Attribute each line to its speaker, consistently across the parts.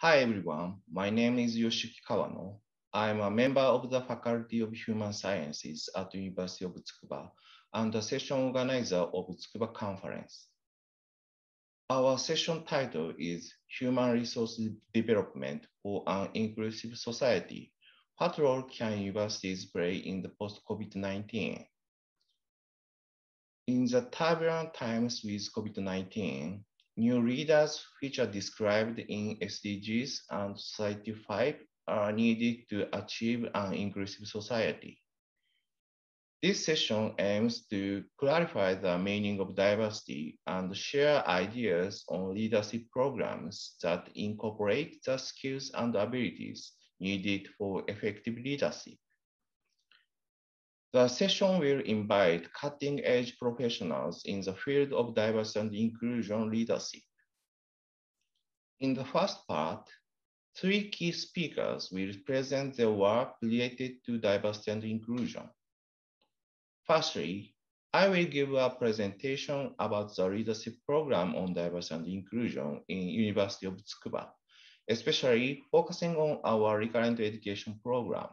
Speaker 1: Hi everyone, my name is Yoshiki Kawano. I'm a member of the Faculty of Human Sciences at the University of Tsukuba and the session organizer of Tsukuba Conference. Our session title is Human Resource Development for an Inclusive Society. What role can universities play in the post-COVID-19? In the turbulent times with COVID-19, New leaders which are described in SDGs and Society 5 are needed to achieve an inclusive society. This session aims to clarify the meaning of diversity and share ideas on leadership programs that incorporate the skills and abilities needed for effective leadership. The session will invite cutting edge professionals in the field of diversity and inclusion leadership. In the first part, three key speakers will present their work related to diversity and inclusion. Firstly, I will give a presentation about the leadership program on diversity and inclusion in University of Tsukuba, especially focusing on our recurrent education program.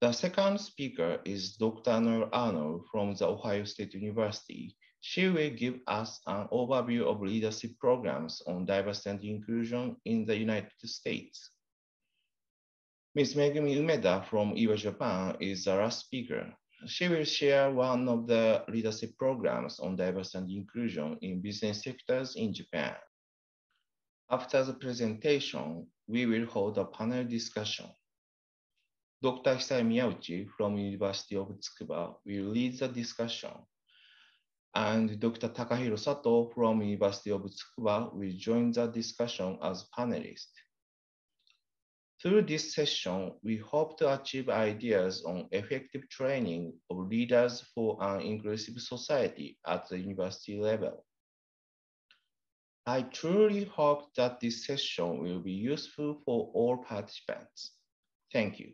Speaker 1: The second speaker is Dr. Noelle Arnold from the Ohio State University. She will give us an overview of leadership programs on diversity and inclusion in the United States. Ms. Megumi Umeda from IWA Japan is the last speaker. She will share one of the leadership programs on diversity and inclusion in business sectors in Japan. After the presentation, we will hold a panel discussion. Dr. Hisae Miyauchi from University of Tsukuba will lead the discussion. And Dr. Takahiro Sato from University of Tsukuba will join the discussion as panelist. Through this session, we hope to achieve ideas on effective training of leaders for an inclusive society at the university level. I truly hope that this session will be useful for all participants. Thank you.